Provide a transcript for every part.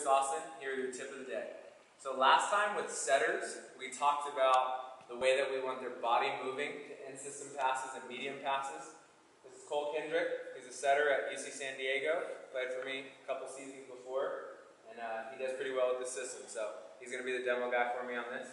Chris Austin, here with your tip of the day. So last time with setters, we talked about the way that we want their body moving to in-system passes and medium passes. This is Cole Kendrick. He's a setter at UC San Diego. Played for me a couple seasons before, and uh, he does pretty well with this system. So he's going to be the demo guy for me on this.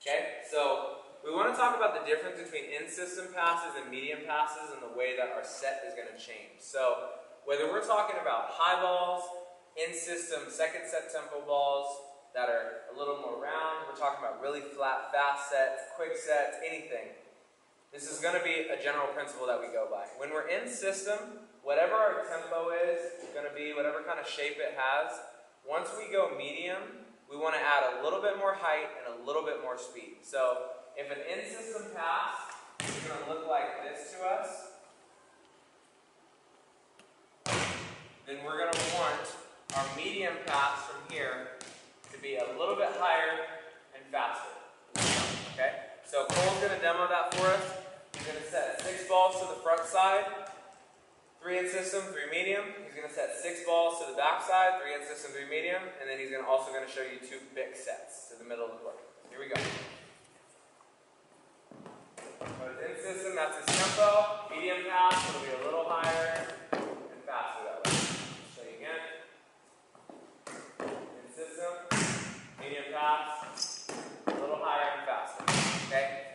Okay, so we want to talk about the difference between in-system passes and medium passes and the way that our set is going to change. So whether we're talking about high balls, in-system second set tempo balls that are a little more round. We're talking about really flat, fast sets, quick sets, anything. This is going to be a general principle that we go by. When we're in system, whatever our tempo is going to be, whatever kind of shape it has, once we go medium, we want to add a little bit more height and a little bit more speed. So if an in-system pass is going to look like this to us, then we're going to want our medium pass from here to be a little bit higher and faster. Okay? So Cole's going to demo that for us. He's going to set six balls to the front side, three in system, three medium. He's going to set six balls to the back side, three in system, three medium, and then he's gonna also going to show you two bic sets to the middle of the court. Here we go. But in system, that's his tempo. Medium pass, it'll be a little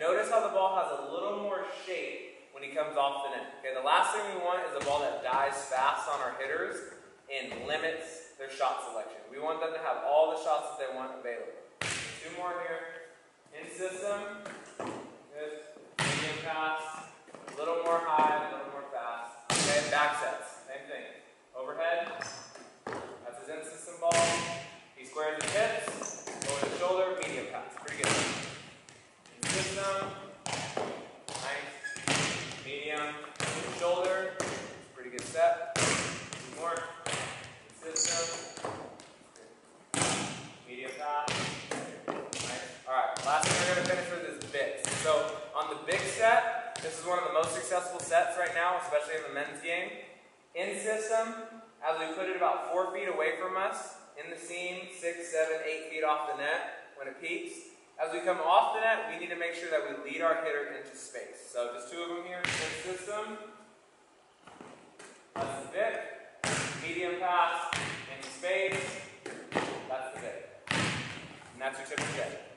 Notice how the ball has a little more shape when he comes off the net. Okay, the last thing we want is a ball that dies fast on our hitters and limits their shot selection. We want them to have all the shots that they want available. Two more here. In system. Good. Medium pass. A little more high, a little more fast. Okay, back sets. Same thing. Overhead. That's his in system ball. He squares his hips. Over the shoulder. Medium pass. Pretty good system. Nice. Medium. Shoulder. Pretty good set. Two more. System. Medium pass. Nice. Alright, last thing we're going to finish with is bics. So on the bic set, this is one of the most successful sets right now, especially in the men's game. In system, as we put it about four feet away from us, in the seam, six, seven, eight feet off the net when it peaks. As we come off the net, we need to make sure that we lead our hitter into space. So just two of them here in the system. That's the bic. Medium pass into space. That's the bic. And that's your tip of the day.